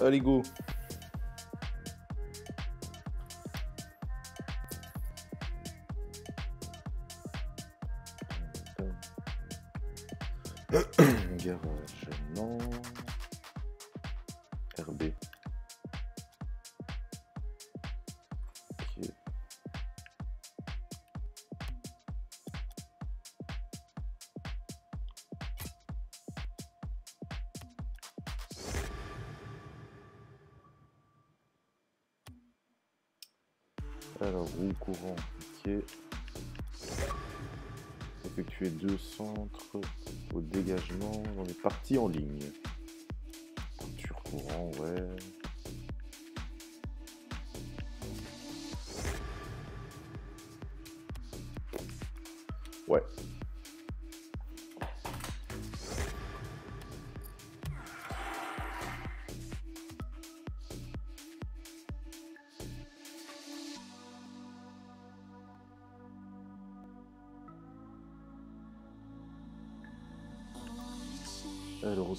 Allez, go.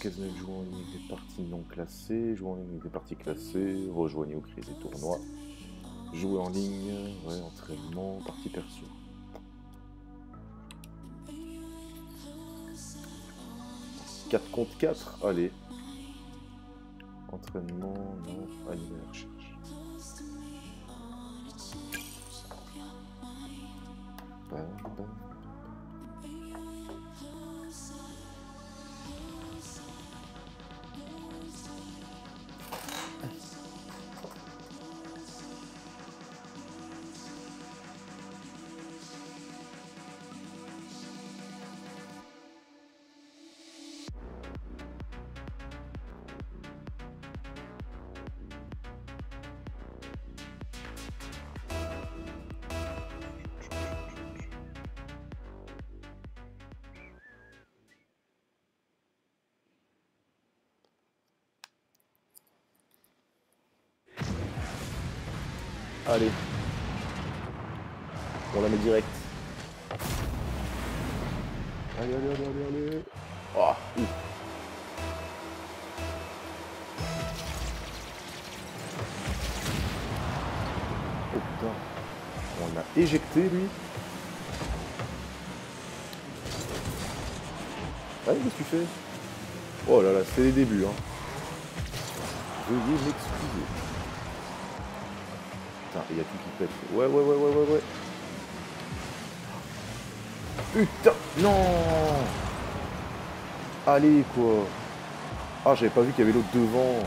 Jouer en ligne des parties non classées, jouer en ligne des parties classées, rejoignez ou créez des tournois, jouer en ligne, ouais, entraînement, partie perso. « 4 contre 4, allez. Entraînement, non, animer la recherche. Direct. Allez, allez, allez, allez, allez. Oh, ouf. Oh putain. On l'a éjecté lui. Allez, qu'est-ce que tu fais? Oh là là, c'est les débuts. Hein. Veuillez m'excuser. Putain, il y a tout qui pète. Ouais, ouais, ouais, ouais, ouais, ouais. Putain, non Allez, quoi. Ah, j'avais pas vu qu'il y avait l'autre devant.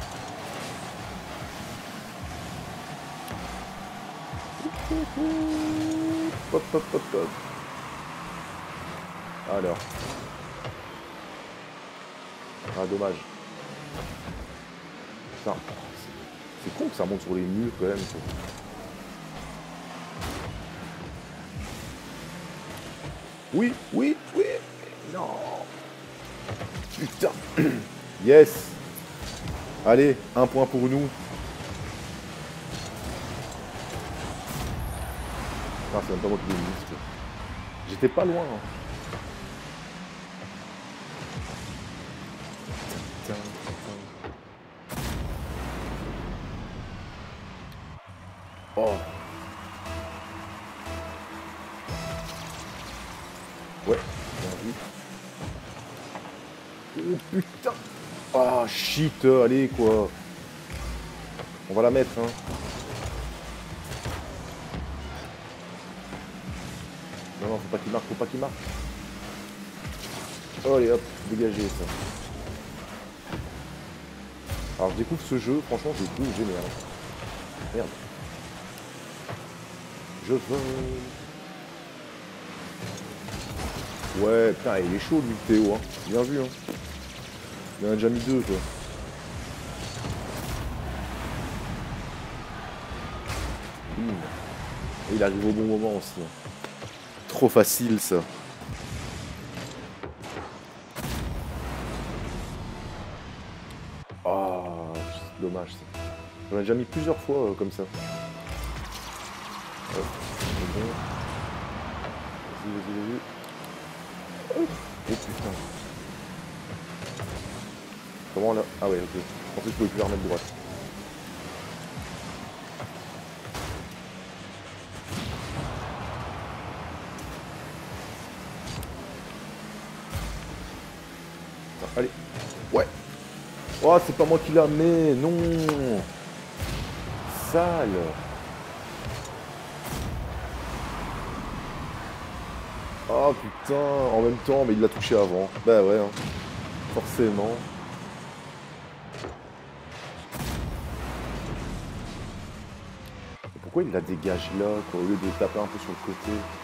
Hop, hop, hop, hop. Alors. Ah, dommage. Putain, c'est- con que ça monte sur les murs quand même. Oui, oui, oui. Non. Putain. Yes. Allez, un point pour nous. Ah, c'est même pas moi qui J'étais pas loin. hein. Allez quoi On va la mettre hein. Non non faut pas qu'il marque, faut pas qu'il marque. Allez hop, dégagez ça. Alors je découvre ce jeu, franchement je le génial. Merde. Je vole. Ouais, putain, il est chaud lui, Théo. Hein. Bien vu. Hein. Il en a déjà mis deux, quoi. Il arrive au bon moment aussi. Trop facile, ça. Ah, c'est dommage, ça. J'en ai déjà mis plusieurs fois euh, comme ça. Vas-y, vas-y, vas-y. Oh putain. Comment là Ah ouais, ok. En plus, je pouvais plus la remettre droite. Oh, c'est pas moi qui la mets. Non. Sale. Oh putain, en même temps, mais il l'a touché avant. Bah ouais, hein. forcément. Pourquoi il la dégage là, quoi, au lieu de taper un peu sur le côté?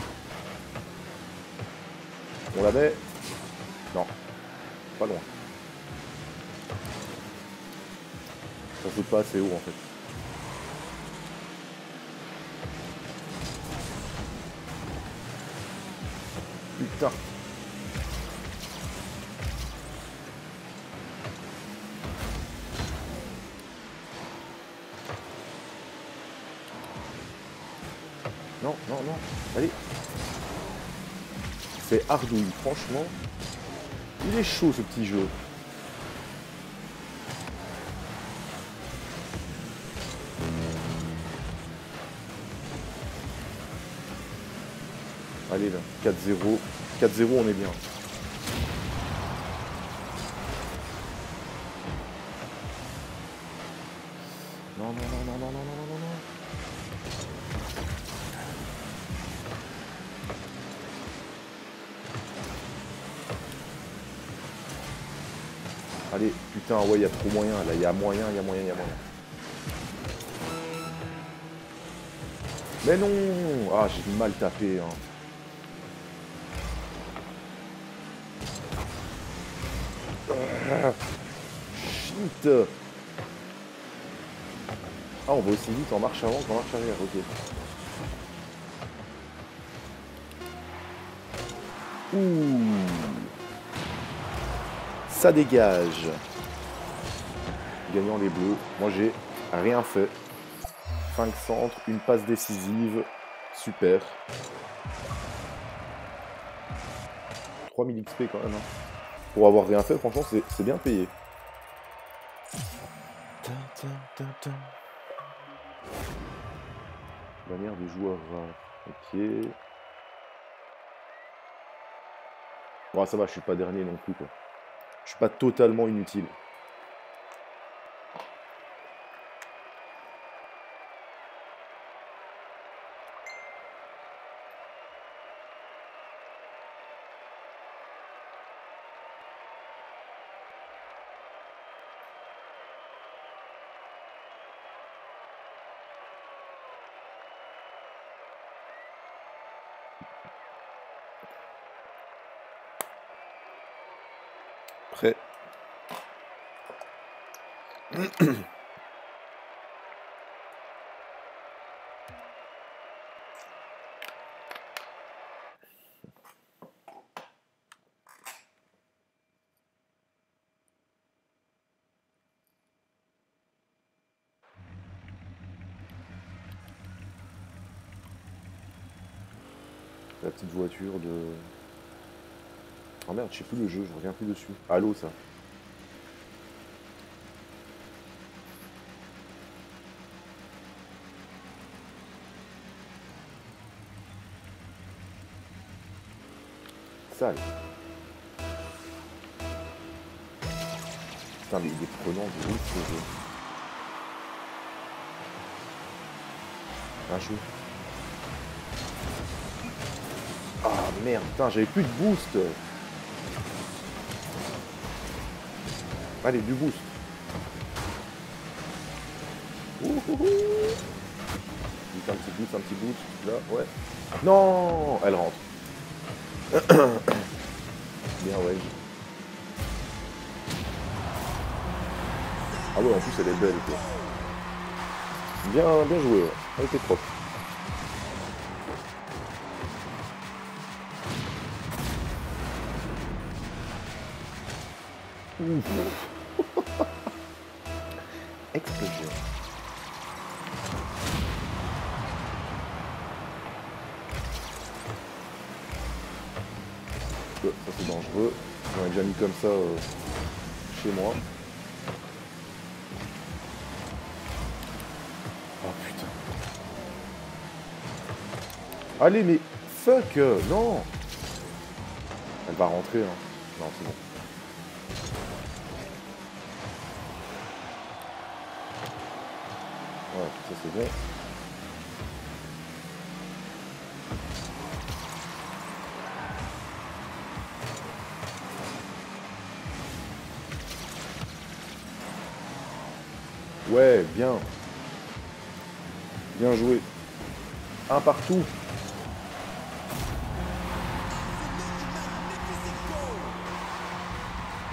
assez haut en fait. Putain. Non, non, non. Allez. C'est hardouille, franchement. Il est chaud ce petit jeu. Allez là, 4-0. 4-0, on est bien. Non, non, non, non, non, non, non, non, non. Allez, putain, ouais, il y a trop moyen, là, il y a moyen, il y a moyen, il y a moyen. Mais non Ah, j'ai mal tapé, hein. Shit Ah, on va aussi vite en marche avant qu'en marche arrière, ok. Ouh Ça dégage Gagnant les bleus. Moi, j'ai rien fait. 5 centres, une passe décisive. Super. 3000 XP quand même. hein. Pour avoir rien fait, franchement, c'est bien payé. Manière du joueur rare. Ok. Bon, ça va, je suis pas dernier non plus, quoi. Je suis pas totalement inutile. Prêt. La petite de... Oh merde, je sais plus le jeu, je reviens plus dessus. Allô ça. Sale. Putain mais il est prenant de ouf ce jeu. Un jeu. Merde, putain, j'avais plus de boost. Allez, du boost. Ouhouhou. Un petit boost, un petit boost. Là, ouais. Non Elle rentre. Bien, ouais. Ah ouais, en plus, elle est belle, quoi. Bien, bien joué. Elle était propre. Ouf. Explosion. Ça c'est dangereux. J'en ai déjà mis comme ça euh, chez moi. Oh putain. Allez mais fuck euh, Non Elle va rentrer hein. Non c'est bon. C'est bon. Ouais, bien. Bien joué. Un partout.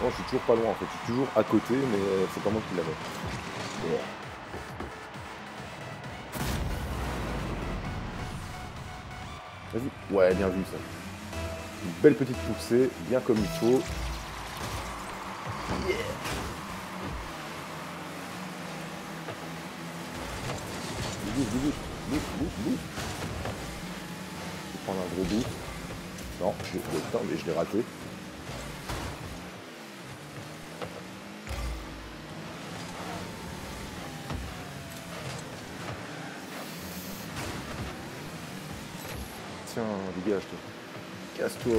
Non, je suis toujours pas loin en fait. Je suis toujours à côté, mais euh, c'est pas moi qui l'avais. Ouais, bien vu ça. Une belle petite poussée, bien comme il faut. Yeah. Je vais prendre un gros bout. Non, je, putain, mais je l'ai raté. Casse-toi.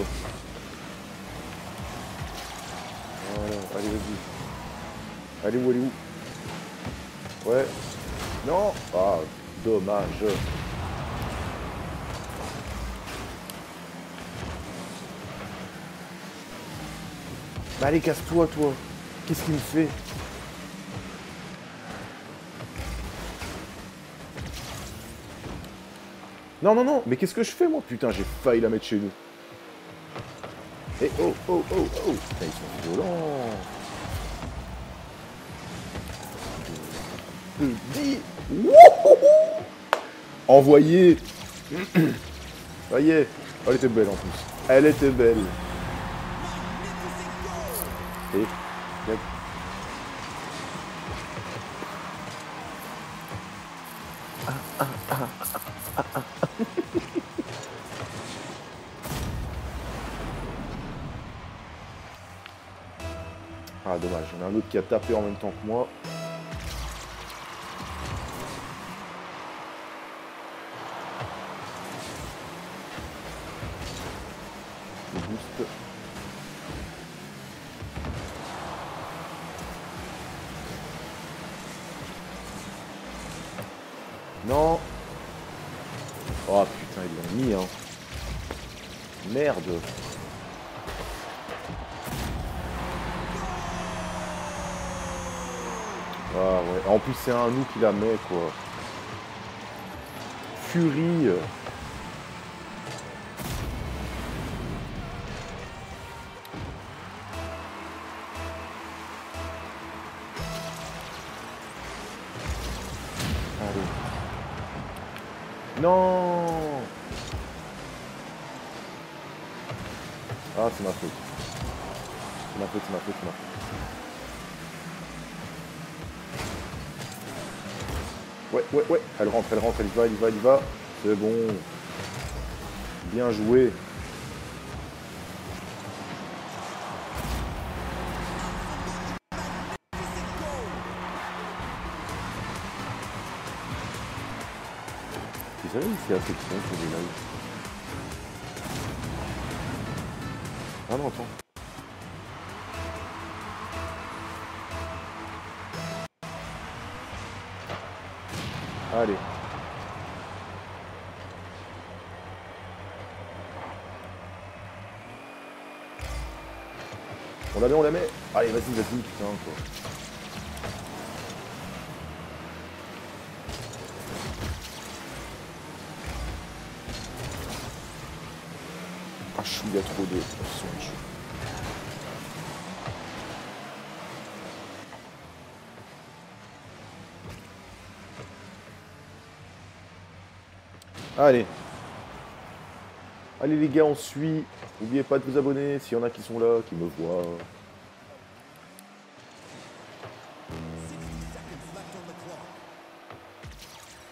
Allez vas-y. Allez où, allez où? Ouais. Non Ah, dommage. Bah allez, casse-toi, toi. Qu'est-ce qu'il me fait? Non, non, non, mais qu'est-ce que je fais, moi? Putain, j'ai failli la mettre chez nous. Eh, oh, oh, oh, oh Putain, ils sont violents De 10 Envoyé Voyez Elle était belle en plus. Elle était belle. Dommage, il y en a un autre qui a tapé en même temps que moi. C'est un nous qui la met quoi. Fury. Y va, y va, y va. C'est bon. Bien joué. S'il y a assez sur des lives Ah non, attends. Allez. On la met, on la met. Allez, vas-y, vas-y, putain, quoi. Ah, chou, il y a trop de. Allez. Allez les gars, on suit. N'oubliez pas de vous abonner s'il y en a qui sont là, qui me voient. Hmm.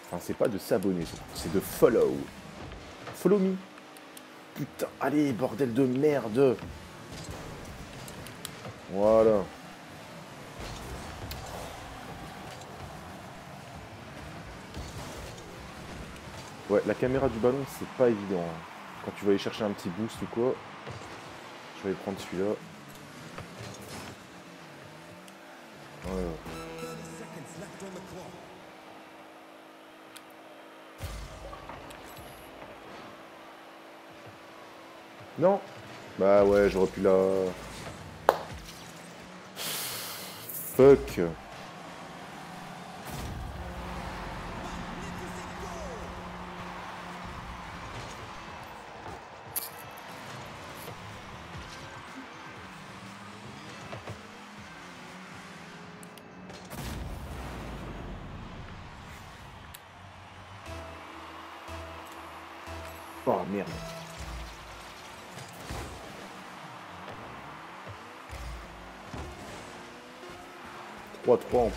Enfin, c'est pas de s'abonner, c'est de follow. Follow me. Putain, allez, bordel de merde. Voilà. Ouais, la caméra du ballon, c'est pas évident. Hein. Quand tu vas aller chercher un petit boost ou quoi. Je vais prendre celui-là. Non Bah ouais, j'aurais pu la... Fuck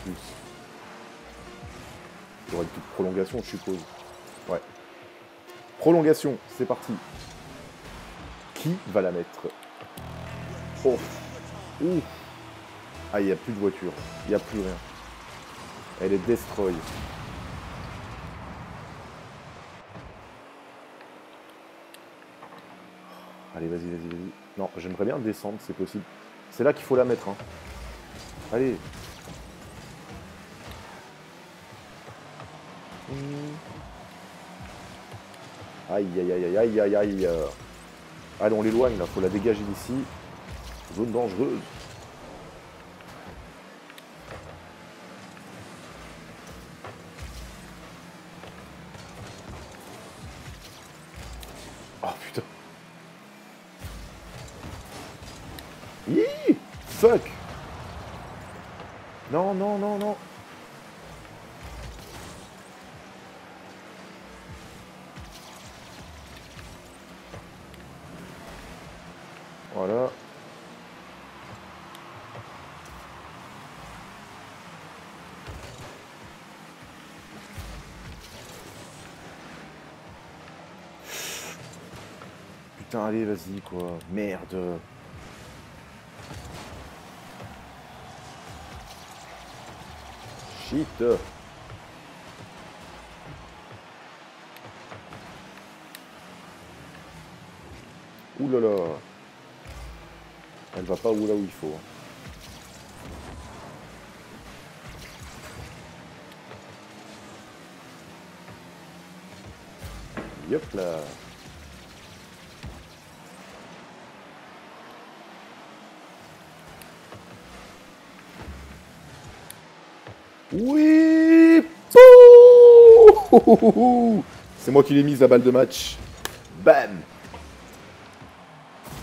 Il y aura une petite prolongation, je suppose. Ouais. Prolongation, c'est parti. Qui va la mettre? Oh Ouh Ah, il n'y a plus de voiture. Il n'y a plus rien. Elle est destroy. Allez, vas-y, vas-y, vas-y. Non, j'aimerais bien descendre, c'est possible. C'est là qu'il faut la mettre. Hein. Allez, Aïe, aïe, aïe, aïe, aïe, aïe, Allez, on l'éloigne, là. Faut la dégager d'ici. Zone dangereuse. Oh, putain. Hi Fuck Non, non, non, non. Allez, vas-y, quoi. Merde. Shit. Ouh là là. Elle va pas où là où il faut. Hein. Yop là. Oui C'est moi qui l'ai mise la balle de match. Bam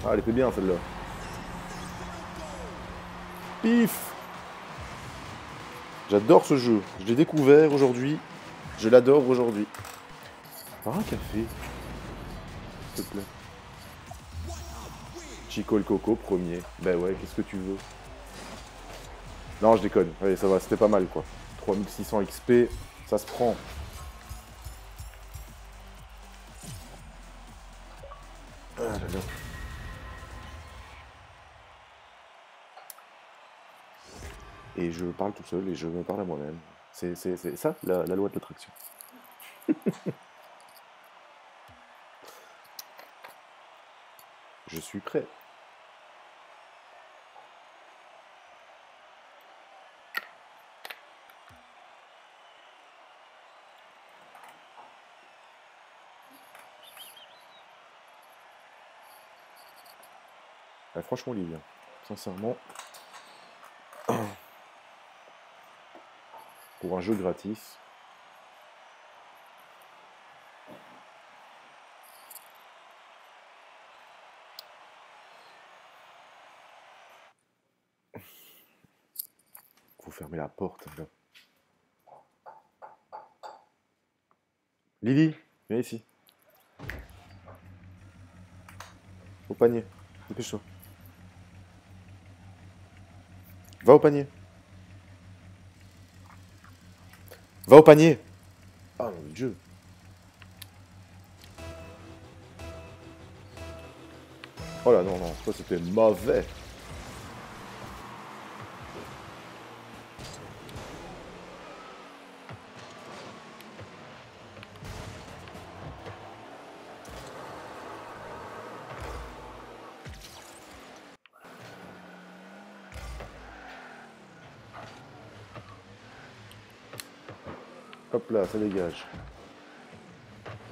Ah, elle était bien celle-là. Pif J'adore ce jeu. Je l'ai découvert aujourd'hui. Je l'adore aujourd'hui. Par un café. S'il te plaît. Chico le Coco, premier. Ben ouais, qu'est-ce que tu veux? Non, je déconne. Allez, ça va, c'était pas mal, quoi. 3600 XP, ça se prend. Ah et je parle tout seul et je me parle à moi-même. C'est ça, la, loi de l'attraction. je suis prêt. Franchement, Lilian, sincèrement, pour un jeu gratis. Faut fermer la porte. Lily, viens ici. Au panier. Dépêche-toi. Va au panier. Va au panier Ah mon dieu. Oh là non, non, ça c'était mauvais. Ça dégage.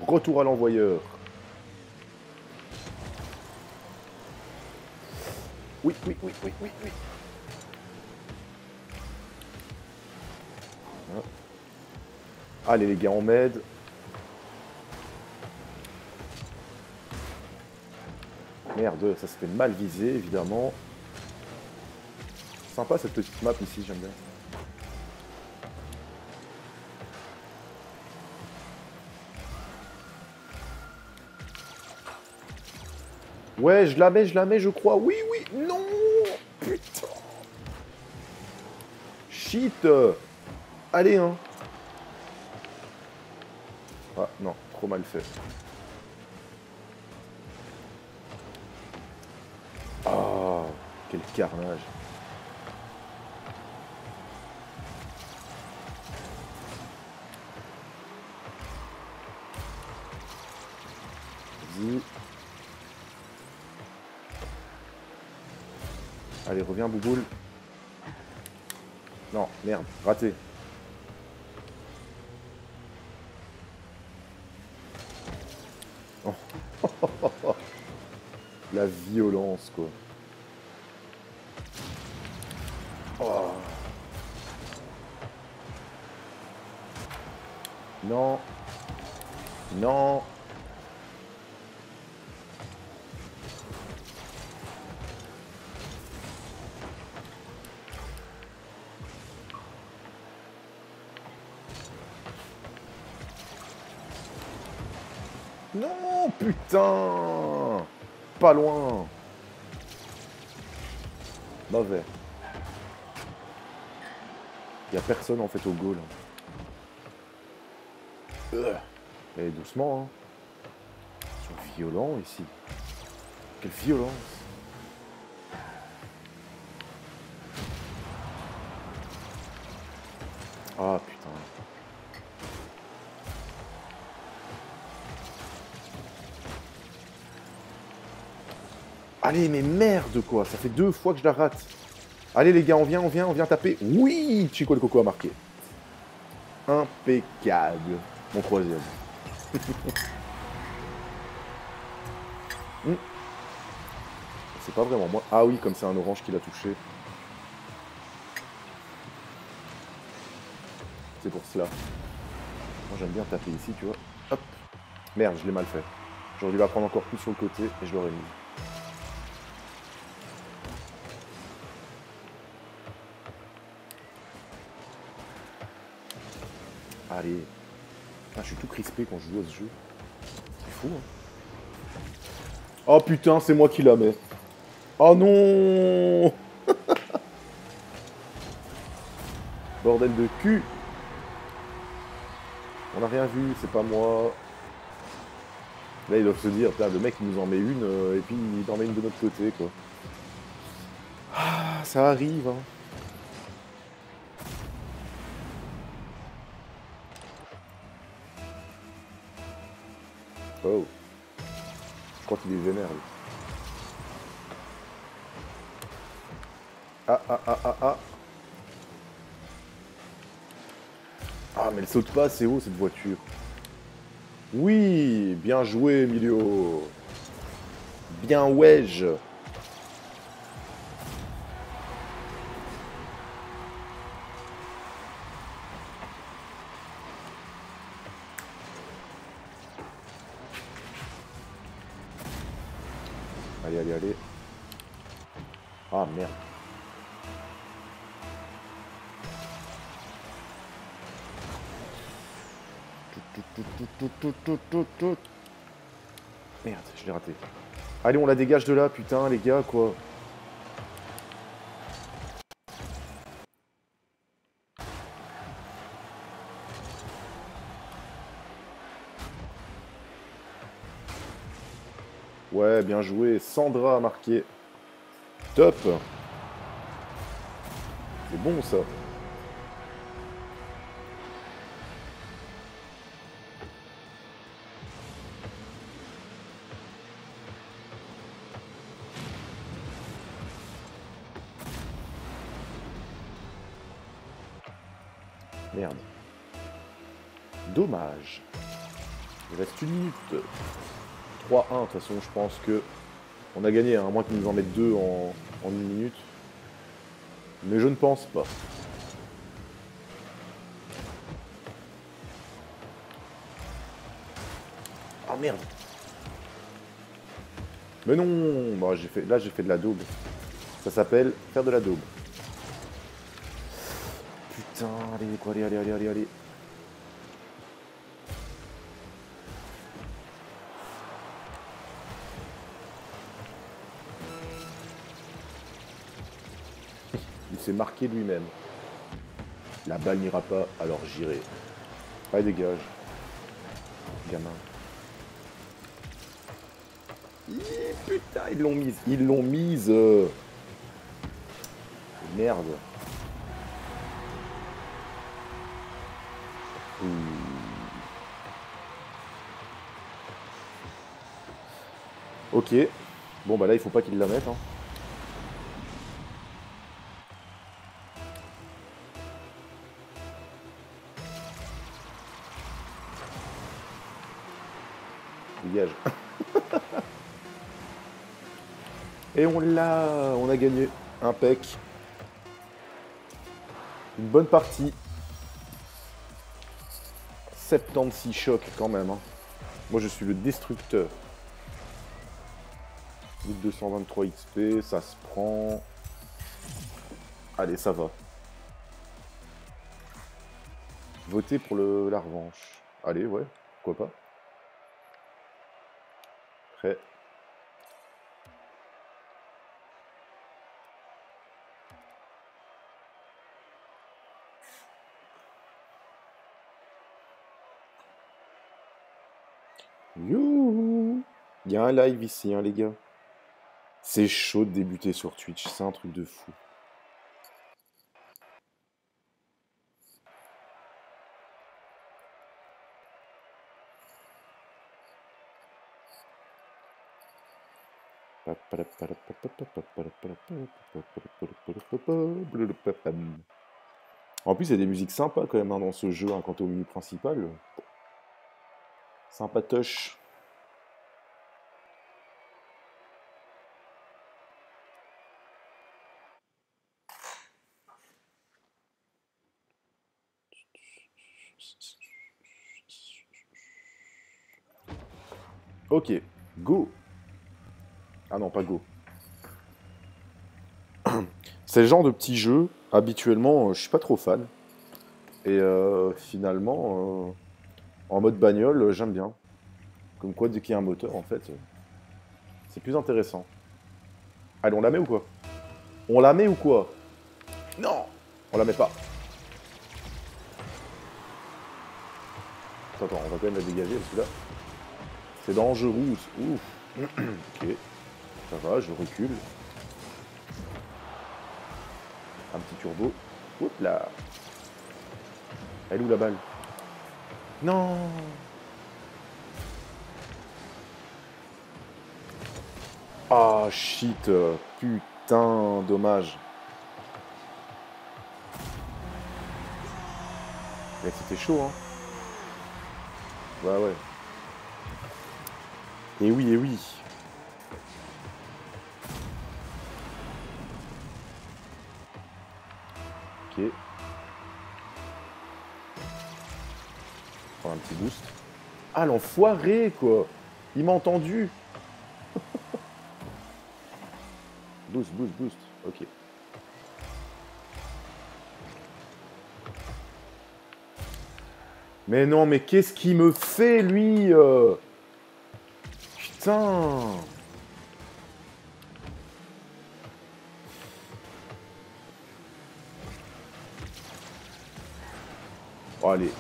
Retour à l'envoyeur. Oui, oui, oui, oui, oui, oui. Allez les gars, on m'aide. Merde, ça se fait mal visé, évidemment. Sympa cette petite map ici, j'aime bien. Ouais, je la mets, je la mets, je crois. Oui, oui, non Putain Shit Allez, hein Ah, non, trop mal fait. Ah, quel carnage. Allez, reviens, Bouboule. Non, merde, raté. Oh. La violence, quoi. Pas loin Mauvais. Il a personne en fait au goal. Et doucement, hein. Ils sont violents ici. Quelle violence Allez, mais merde quoi, ça fait deux fois que je la rate. Allez les gars, on vient, on vient, on vient taper. Oui, Chico le Coco a marqué. Impeccable. Mon troisième. Hmm. C'est pas vraiment moi. Ah oui, comme c'est un orange qui l'a touché. C'est pour cela. Moi j'aime bien taper ici, tu vois. Hop. Merde, je l'ai mal fait. J'aurais dû la prendre encore plus sur le côté et je l'aurais mis. Allez. Je suis tout crispé quand je joue à ce jeu. C'est fou, hein. Oh putain, c'est moi qui la mets. Oh non Bordel de cul On n'a rien vu, c'est pas moi. Là, ils doivent se dire, le mec, il nous en met une, euh, et puis il en met une de notre côté, quoi. Ah, ça arrive, hein. Oh. Je crois qu'il est vénère, lui. Ah, ah, ah, ah, ah. Ah, mais elle saute pas assez haut, cette voiture. Oui, bien joué, Emilio. Bien wedge. Allez, allez. Ah, merde. Merde, je l'ai raté. Allez, on la dégage de là, putain, les gars, quoi. Bien joué. Sandra a marqué. Top. C'est bon ça. Merde. Dommage. Il reste une minute. 3-1, de toute façon, je pense que on a gagné, hein, à moins qu'ils nous en mettent deux en, en une minute. Mais je ne pense pas. Ah merde Mais non bon, j'ai fait, Là j'ai fait de la double. Ça s'appelle faire de la double. Putain, allez, quoi, allez, allez, allez, allez, marqué lui-même. La balle n'ira pas, alors j'irai. Allez, dégage. Gamin. Putain, ils l'ont mise. Ils l'ont mise. euh. Merde. Ok. Bon, bah là, il faut pas qu'il la mette. Hein. Et on l'a, on a gagné. Impec. Une bonne partie. 76 chocs quand même. hein. Moi je suis le destructeur. 1223 XP, ça se prend. Allez, ça va. Voter pour le, la revanche. Allez, ouais, pourquoi pas. Prêt. Y a un live ici, hein, les gars. C'est chaud de débuter sur Twitch, c'est un truc de fou. En plus, il y a des musiques sympas quand même hein, dans ce jeu, hein, quant au menu principal. Sympatoche. Ok, go. Ah non, pas go. C'est le genre de petit jeu, habituellement, euh, je suis pas trop fan. Et euh, finalement, euh, en mode bagnole, j'aime bien. Comme quoi, dès qu'il y a un moteur, en fait, c'est plus intéressant. Allez, on la met ou quoi? On la met ou quoi? Non On la met pas. Attends, attends, on va quand même la dégager, parce que là, c'est dangereux. Ouf. ok. Ça va, je recule. Un petit turbo. Oups là. Elle est où la balle? Non Ah shit Putain, dommage. Mais c'était chaud, hein. Ouais, ouais. Et oui, et oui. Boost. Ah, l'enfoiré, quoi Il m'a entendu Boost, boost, boost. Ok. Mais non, mais qu'est-ce qu'il me fait, lui euh Putain Oh, allez.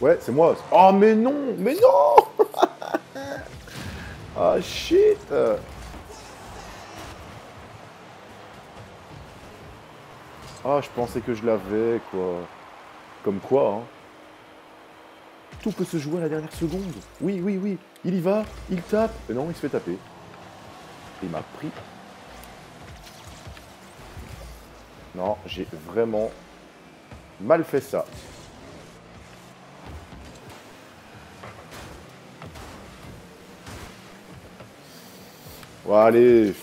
Ouais, c'est moi. Oh, mais non Mais non Ah, shit Ah, je pensais que je l'avais, quoi. Comme quoi, hein. Tout peut se jouer à la dernière seconde. Oui, oui, oui. Il y va, il tape. Et non, il se fait taper. Il m'a pris. Non, j'ai vraiment mal fait ça. Allez.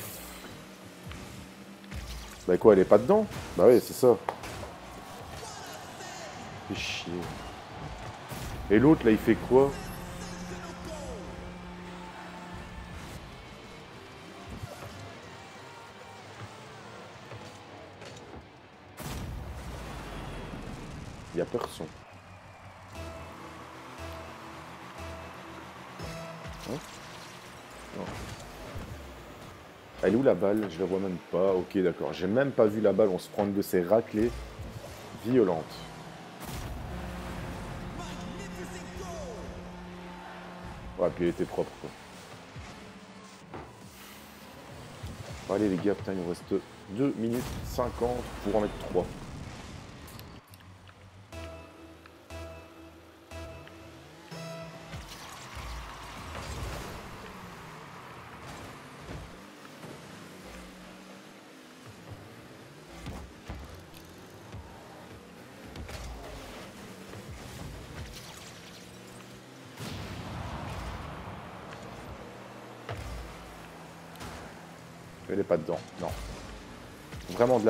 Bah quoi, elle est pas dedans? Bah oui, c'est ça. Fais chier. Et l'autre, là, il fait quoi? Balle Je la vois même pas. Ok, d'accord. J'ai même pas vu la balle. On se prend de ces raclées violentes. Ouais, puis elle était propre. Quoi. Allez les gars, putain, il nous reste 2 minutes 50 pour en mettre 3.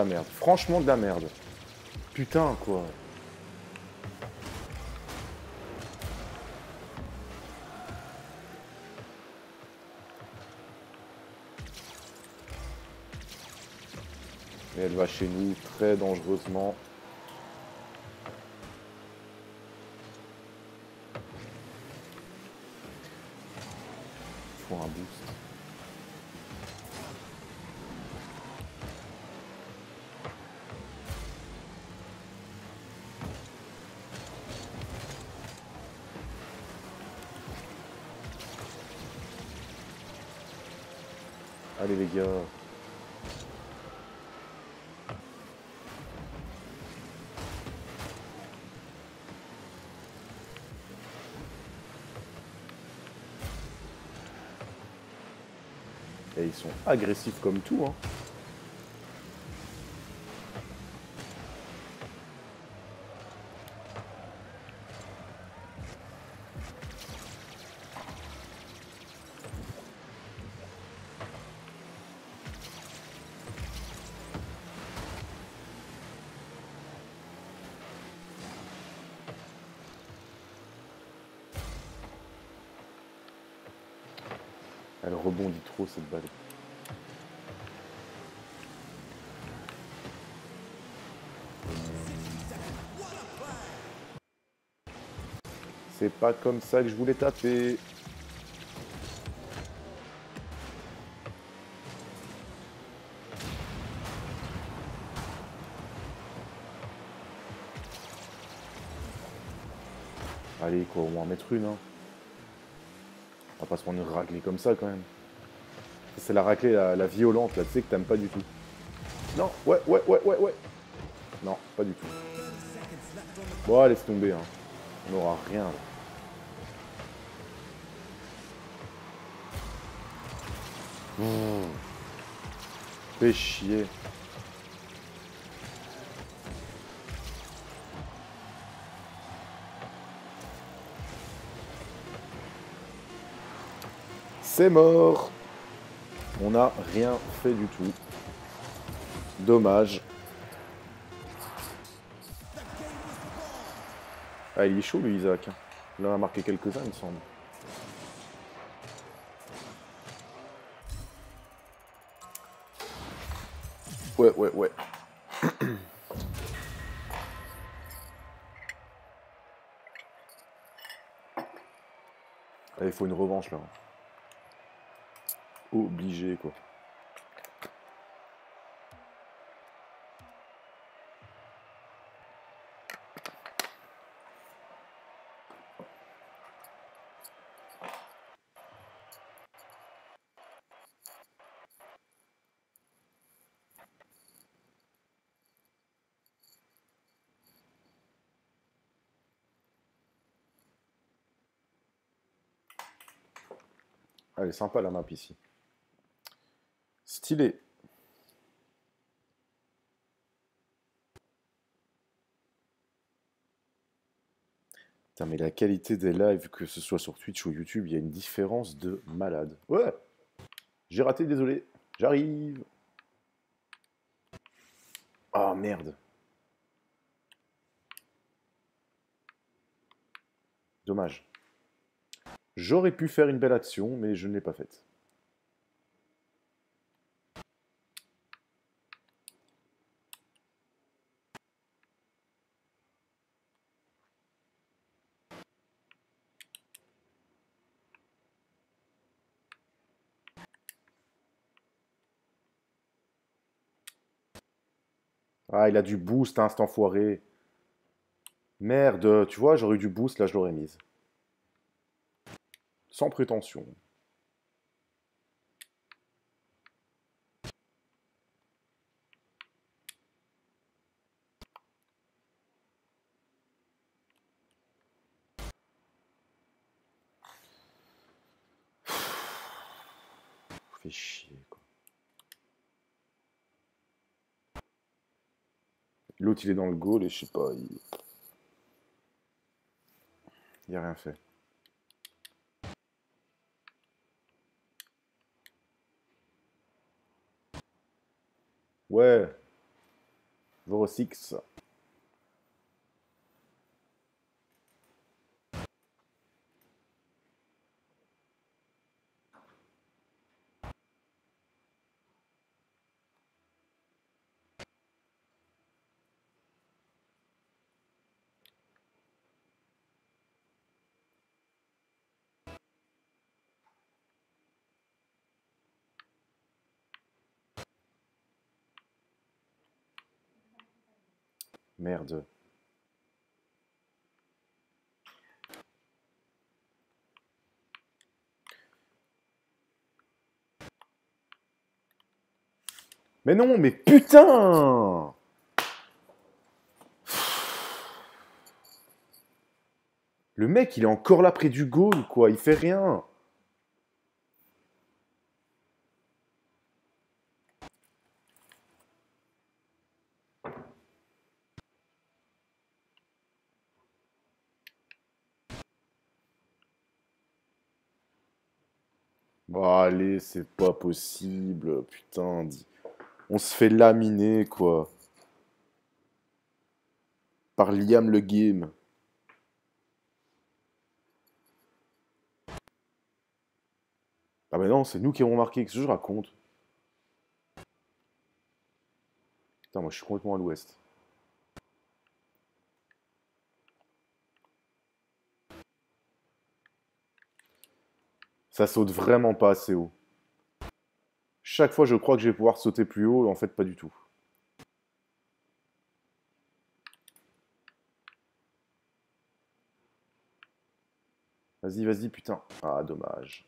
Merde. Franchement de la merde. Putain, quoi. Elle va chez nous très dangereusement. Faut un boost. Allez les gars. Et ils sont agressifs comme tout. Hein. Cette balle. C'est pas comme ça que je voulais taper. Allez quoi, on va en mettre une. Hein. On va pas se prendre une raclée comme ça quand même. C'est la raclée, la, violente là, tu sais que t'aimes pas du tout. Non, ouais, ouais, ouais, ouais, ouais. Non, pas du tout. Bon, laisse tomber, hein. On n'aura rien. Mmh. Fais chier. C'est mort. On n'a rien fait du tout. Dommage. Ah, il est chaud, lui, Isaac. Il en a marqué quelques-uns, il me semble. Ouais, ouais, ouais. Il faut une revanche, là obligé, quoi. Elle est sympa la map ici. Stylé. Putain, mais la qualité des lives, que ce soit sur Twitch ou YouTube, il y a une différence de malade. Ouais J'ai raté, désolé. J'arrive Ah, merde Dommage. J'aurais pu faire une belle action, mais je ne l'ai pas faite. Il a du boost, hein, cet enfoiré. Merde, tu vois, j'aurais eu du boost, là je l'aurais mise. Sans prétention. Fait chier, quoi. L'autre, il est dans le goal et je sais pas, il... Il a rien fait. Ouais. 06. Merde. Mais non, mais putain Le mec, il est encore là près du goal, quoi. Il fait rien. Bon, allez, c'est pas possible. Putain, on se fait laminer, quoi. Par Liam le Game. Ah bah non, c'est nous qui avons marqué. Qu'est-ce que je raconte? Putain, moi je suis complètement à l'ouest. Ça saute vraiment pas assez haut. Chaque fois, je crois que je vais pouvoir sauter plus haut, en fait, pas du tout. Vas-y, vas-y, putain. Ah, dommage.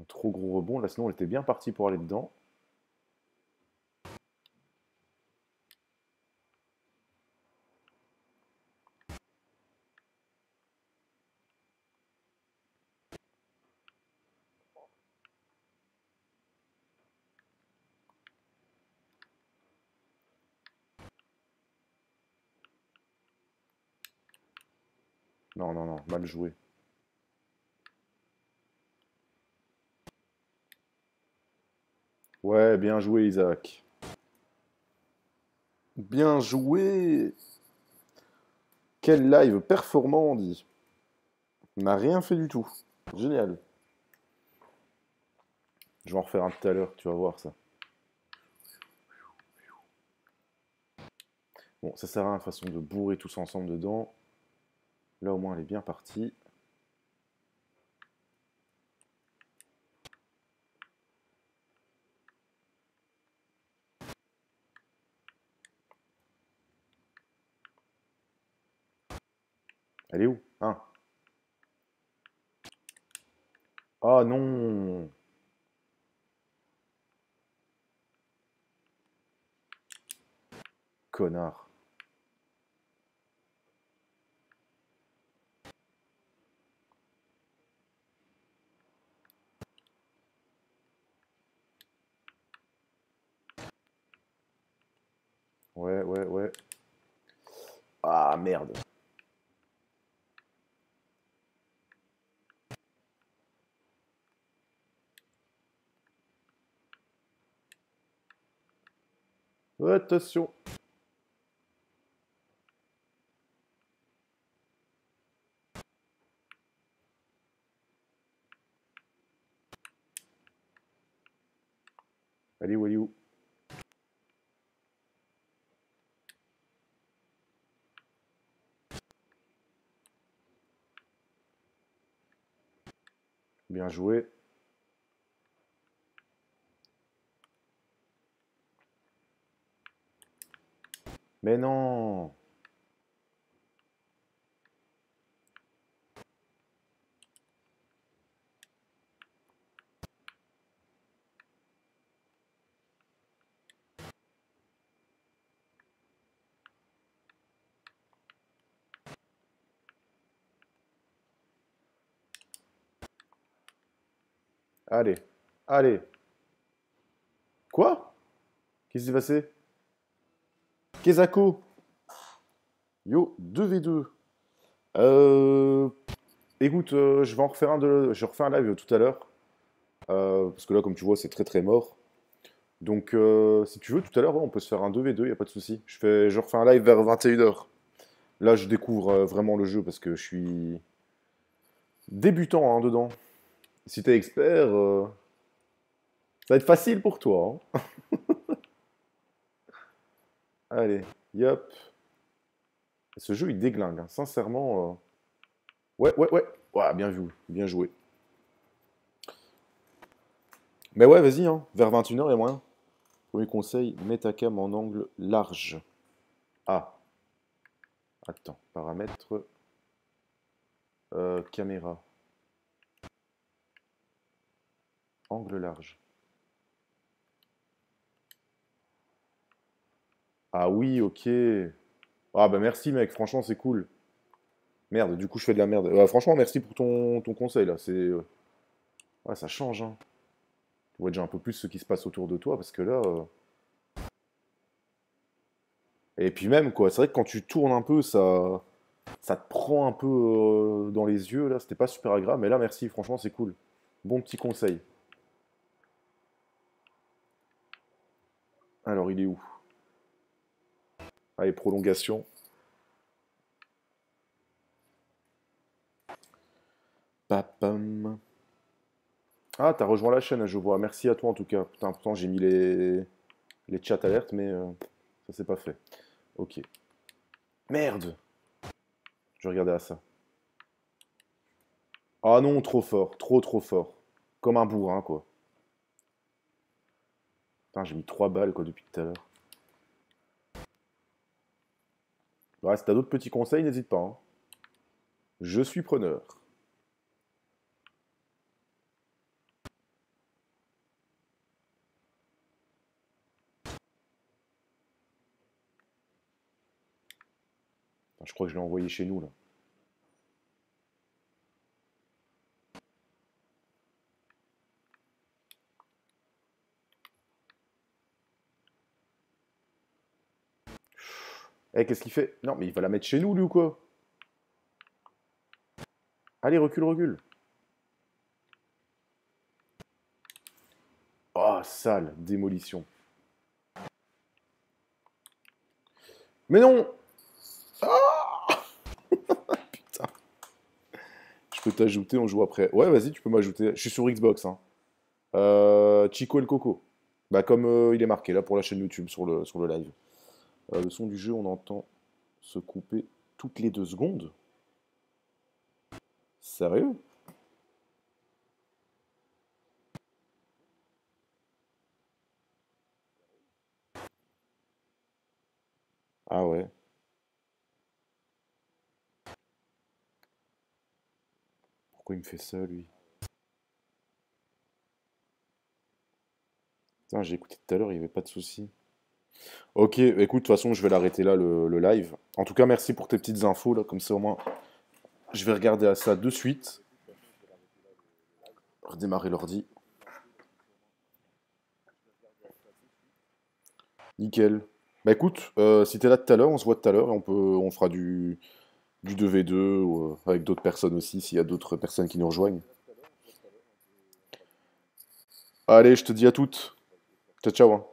Un trop gros rebond. Là, sinon, on était bien parti pour aller dedans. Joué. Ouais, bien joué, Isaac. Bien joué Quel live performant, on dit. On n'a rien fait du tout. Génial. Je vais en refaire un tout à l'heure, tu vas voir ça. Bon, ça sert à rien, façon de bourrer tous ensemble dedans. Là, au moins, elle est bien partie. Elle est où? Hein Oh non Connard. Ouais, ouais, ouais. Ah, merde. Attention. Allez, où, allez, où Bien joué. Mais non Allez, allez. Quoi? Qu'est-ce qui s'est passé? Kezako. Yo, 2v2. Euh, écoute, euh, je vais en refaire un de, je refais un live tout à l'heure. Euh, parce que là, comme tu vois, c'est très très mort. Donc, si tu veux, tout à l'heure, on peut se faire un 2v2, il n'y a pas de souci. Je, je refais un live vers 21h. Là, je découvre vraiment le jeu parce que je suis débutant hein, dedans. Si tu expert, ça va être facile pour toi. Hein. Allez, yop. Ce jeu, il déglingue. Hein. Sincèrement. Euh, ouais, ouais, ouais. Bien vu. Bien joué. Mais ouais, vas-y, hein. vers 21h et moins. Premier conseil, mets ta cam en angle large. Ah. Attends, paramètres. Euh, caméra. Angle large. Ah oui, ok. Ah bah merci mec, franchement c'est cool. Merde, du coup je fais de la merde. Euh, franchement merci pour ton, conseil là, c'est... Euh, ouais, ça change hein. Tu vois déjà un peu plus ce qui se passe autour de toi parce que là... Euh, et puis même quoi, c'est vrai que quand tu tournes un peu, ça... Ça te prend un peu dans les yeux là, c'était pas super agréable, mais là merci, franchement c'est cool. Bon petit conseil. Alors il est où? Allez, prolongation. Papam. Ah, t'as rejoint la chaîne, je vois. Merci à toi en tout cas. Putain, pourtant j'ai mis les, les chats alertes, mais euh, ça s'est pas fait. Ok. Merde Je regardais à ça. Ah non, trop fort. Trop, trop fort. Comme un bourrin, quoi. J'ai mis trois balles, quoi, depuis tout à l'heure. Ouais, si t'as d'autres petits conseils, n'hésite pas. Hein. Je suis preneur. Je crois que je l'ai envoyé chez nous, là. Eh, qu'est-ce qu'il fait? Non, mais il va la mettre chez nous, lui, ou quoi? Allez, recule, recule. Oh, sale, démolition. Mais non ah Putain. Je peux t'ajouter, on joue après. Ouais, vas-y, tu peux m'ajouter. Je suis sur Xbox. Hein. Euh, Chico El Coco. Bah, comme euh, il est marqué là pour la chaîne YouTube sur le, sur le live. Euh, le son du jeu, on entend se couper toutes les deux secondes. Sérieux? Ah ouais. Pourquoi il me fait ça, lui? J'ai écouté tout à l'heure, il n'y avait pas de souci. Ok, écoute, de toute façon, je vais l'arrêter là, le, live. En tout cas, merci pour tes petites infos, là, comme ça au moins, je vais regarder à ça de suite. Redémarrer l'ordi. Nickel. Bah écoute, euh, si t'es là tout à l'heure, on se voit tout à l'heure et on peut, on fera du, du 2v2 ou, euh, avec d'autres personnes aussi, s'il y a d'autres personnes qui nous rejoignent. Allez, je te dis à toutes. Ciao, ciao. hein.